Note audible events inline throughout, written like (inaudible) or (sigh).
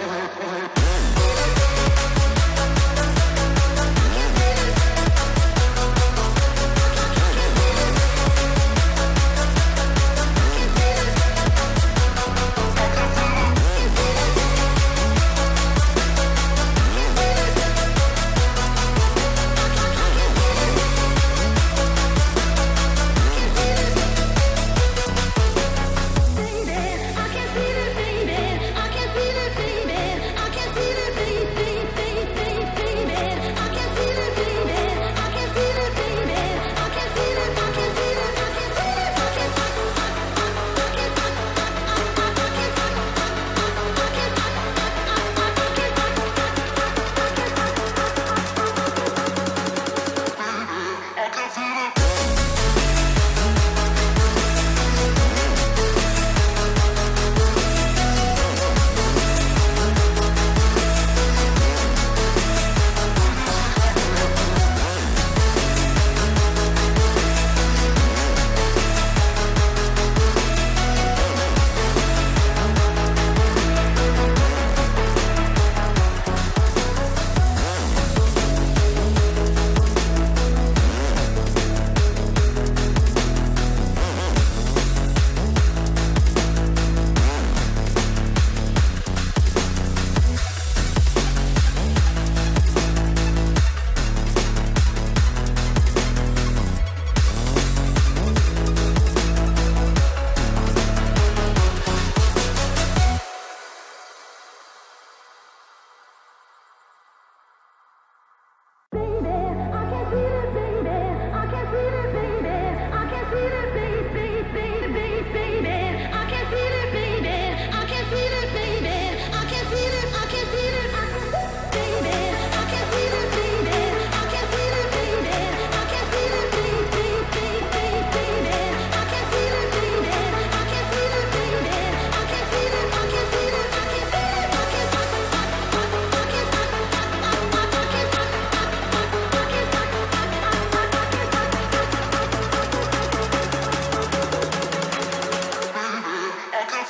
Yeah. (laughs)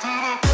to the